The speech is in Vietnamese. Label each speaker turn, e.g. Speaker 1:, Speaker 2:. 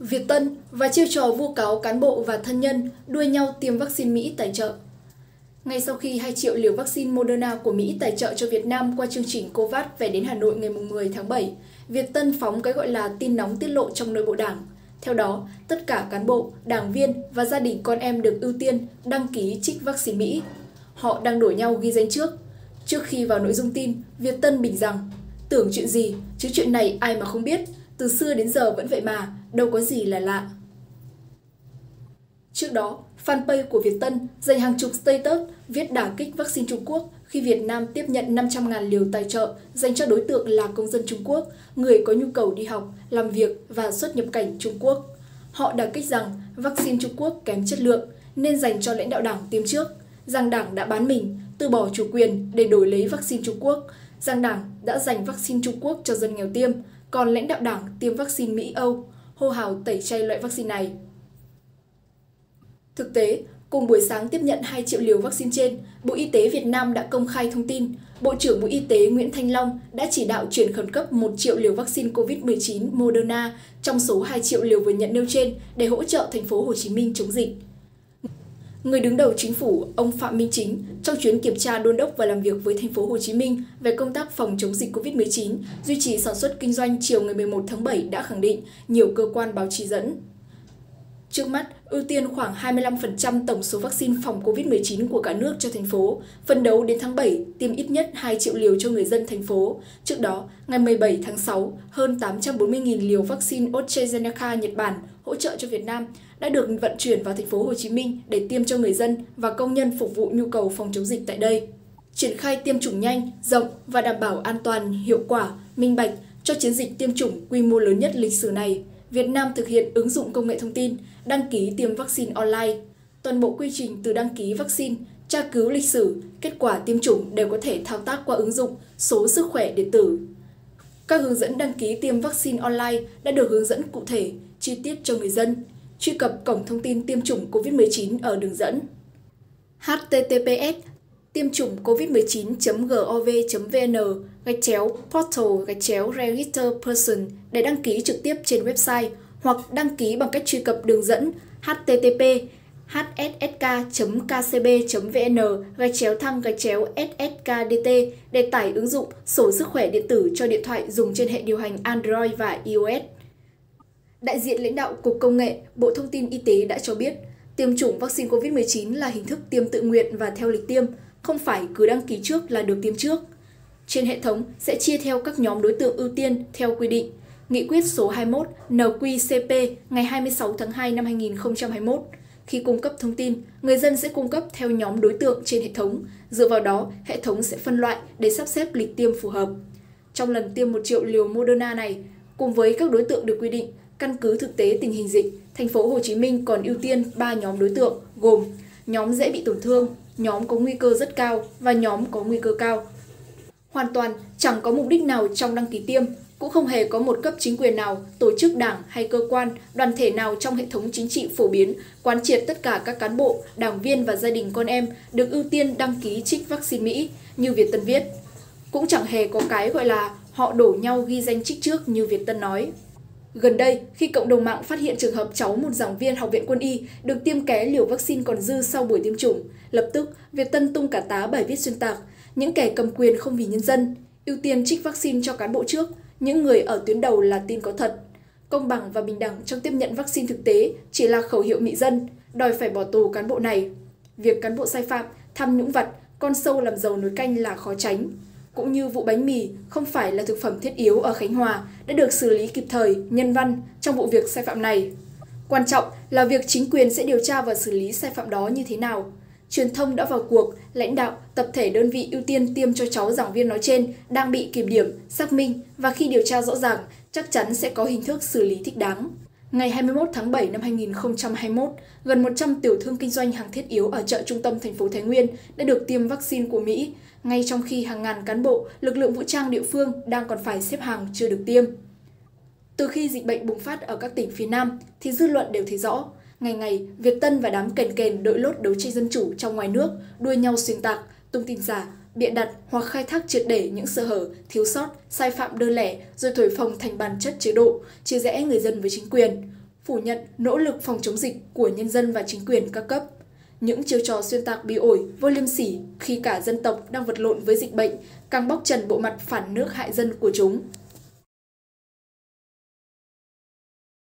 Speaker 1: Việt Tân và chiêu trò vu cáo cán bộ và thân nhân đua nhau tiêm vaccine Mỹ tài trợ. Ngay sau khi 2 triệu liều vaccine Moderna của Mỹ tài trợ cho Việt Nam qua chương trình COVAX về đến Hà Nội ngày 10 tháng 7, Việt Tân phóng cái gọi là tin nóng tiết lộ trong nội bộ đảng. Theo đó, tất cả cán bộ, đảng viên và gia đình con em được ưu tiên đăng ký trích vaccine Mỹ. Họ đang đổi nhau ghi danh trước. Trước khi vào nội dung tin, Việt Tân bình rằng, tưởng chuyện gì, chứ chuyện này ai mà không biết, từ xưa đến giờ vẫn vậy mà, đâu có gì là lạ. Trước đó, fanpage của Việt Tân dành hàng chục status viết đả kích vaccine Trung Quốc khi Việt Nam tiếp nhận 500.000 liều tài trợ dành cho đối tượng là công dân Trung Quốc, người có nhu cầu đi học, làm việc và xuất nhập cảnh Trung Quốc. Họ đả kích rằng vaccine Trung Quốc kém chất lượng nên dành cho lãnh đạo đảng tiêm trước, rằng đảng đã bán mình, từ bỏ chủ quyền để đổi lấy vaccine Trung Quốc, rằng đảng đã dành vaccine Trung Quốc cho dân nghèo tiêm, còn lãnh đạo đảng tiêm vaccine Mỹ-Âu, hô hào tẩy chay loại vaccine này. Thực tế, cùng buổi sáng tiếp nhận 2 triệu liều vaccine trên, Bộ Y tế Việt Nam đã công khai thông tin, Bộ trưởng Bộ Y tế Nguyễn Thanh Long đã chỉ đạo chuyển khẩn cấp 1 triệu liều vaccine COVID-19 Moderna trong số 2 triệu liều vừa nhận nêu trên để hỗ trợ thành phố Hồ Chí Minh chống dịch. Người đứng đầu chính phủ, ông Phạm Minh Chính, trong chuyến kiểm tra đôn đốc và làm việc với thành phố Hồ Chí Minh về công tác phòng chống dịch COVID-19, duy trì sản xuất kinh doanh chiều ngày 11 tháng 7 đã khẳng định nhiều cơ quan báo chí dẫn. Trước mắt, ưu tiên khoảng 25% tổng số vaccine phòng COVID-19 của cả nước cho thành phố, phân đấu đến tháng 7 tiêm ít nhất 2 triệu liều cho người dân thành phố. Trước đó, ngày 17 tháng 6, hơn 840.000 liều vaccine AstraZeneca Nhật Bản hỗ trợ cho Việt Nam đã được vận chuyển vào thành phố Hồ Chí Minh để tiêm cho người dân và công nhân phục vụ nhu cầu phòng chống dịch tại đây. Triển khai tiêm chủng nhanh, rộng và đảm bảo an toàn, hiệu quả, minh bạch cho chiến dịch tiêm chủng quy mô lớn nhất lịch sử này. Việt Nam thực hiện ứng dụng công nghệ thông tin, đăng ký tiêm vaccine online. Toàn bộ quy trình từ đăng ký vaccine, tra cứu lịch sử, kết quả tiêm chủng đều có thể thao tác qua ứng dụng số sức khỏe điện tử. Các hướng dẫn đăng ký tiêm vaccine online đã được hướng dẫn cụ thể, chi tiết cho người dân. Truy cập cổng thông tin tiêm chủng COVID-19 ở đường dẫn https tiêm chủng covid19.gov.vn gạch chéo portal gạch chéo register person để đăng ký trực tiếp trên website hoặc đăng ký bằng cách truy cập đường dẫn http hssk.kcb.vn gạch chéo thăng gạch chéo sskdt để tải ứng dụng sổ sức khỏe điện tử cho điện thoại dùng trên hệ điều hành Android và iOS. Đại diện lãnh đạo Cục Công nghệ, Bộ Thông tin Y tế đã cho biết, tiêm chủng vaccine COVID-19 là hình thức tiêm tự nguyện và theo lịch tiêm, không phải cứ đăng ký trước là được tiêm trước. Trên hệ thống sẽ chia theo các nhóm đối tượng ưu tiên theo quy định. Nghị quyết số 21 NQCP ngày 26 tháng 2 năm 2021. Khi cung cấp thông tin, người dân sẽ cung cấp theo nhóm đối tượng trên hệ thống. Dựa vào đó, hệ thống sẽ phân loại để sắp xếp lịch tiêm phù hợp. Trong lần tiêm 1 triệu liều Moderna này, cùng với các đối tượng được quy định, căn cứ thực tế tình hình dịch, thành phố Hồ Chí Minh còn ưu tiên 3 nhóm đối tượng gồm nhóm dễ bị tổn thương, nhóm có nguy cơ rất cao và nhóm có nguy cơ cao. Hoàn toàn chẳng có mục đích nào trong đăng ký tiêm, cũng không hề có một cấp chính quyền nào, tổ chức đảng hay cơ quan, đoàn thể nào trong hệ thống chính trị phổ biến, quán triệt tất cả các cán bộ, đảng viên và gia đình con em được ưu tiên đăng ký trích vaccine Mỹ như Việt Tân viết. Cũng chẳng hề có cái gọi là họ đổ nhau ghi danh trích trước như Việt Tân nói. Gần đây, khi cộng đồng mạng phát hiện trường hợp cháu một giảng viên học viện quân y được tiêm ké liều vaccine còn dư sau buổi tiêm chủng, lập tức Việt Tân tung cả tá bài viết xuyên tạc, những kẻ cầm quyền không vì nhân dân, ưu tiên trích vaccine cho cán bộ trước, những người ở tuyến đầu là tin có thật. Công bằng và bình đẳng trong tiếp nhận vaccine thực tế chỉ là khẩu hiệu mị dân, đòi phải bỏ tù cán bộ này. Việc cán bộ sai phạm, tham nhũng vặt, con sâu làm dầu nối canh là khó tránh. Cũng như vụ bánh mì không phải là thực phẩm thiết yếu ở Khánh Hòa đã được xử lý kịp thời, nhân văn trong vụ việc sai phạm này. Quan trọng là việc chính quyền sẽ điều tra và xử lý sai phạm đó như thế nào. Truyền thông đã vào cuộc, lãnh đạo, tập thể đơn vị ưu tiên tiêm cho cháu giảng viên nói trên đang bị kiểm điểm, xác minh và khi điều tra rõ ràng, chắc chắn sẽ có hình thức xử lý thích đáng. Ngày 21 tháng 7 năm 2021, gần 100 tiểu thương kinh doanh hàng thiết yếu ở chợ trung tâm thành phố Thái Nguyên đã được tiêm vaccine của Mỹ, ngay trong khi hàng ngàn cán bộ, lực lượng vũ trang địa phương đang còn phải xếp hàng chưa được tiêm. Từ khi dịch bệnh bùng phát ở các tỉnh phía Nam, thì dư luận đều thấy rõ, ngày ngày Việt Tân và đám kền kền đội lốt đấu tranh dân chủ trong ngoài nước đua nhau xuyên tạc, tung tin giả, bịa đặt hoặc khai thác triệt để những sơ hở, thiếu sót, sai phạm đơn lẻ rồi thổi phồng thành bản chất chế độ, chia rẽ người dân với chính quyền. phủ nhận nỗ lực phòng chống dịch của nhân dân và chính quyền các cấp. Những chiêu trò xuyên tạc bị ổi, vô liêm sỉ khi cả dân tộc đang vật lộn với dịch bệnh, càng bóc trần bộ mặt phản nước hại dân của chúng.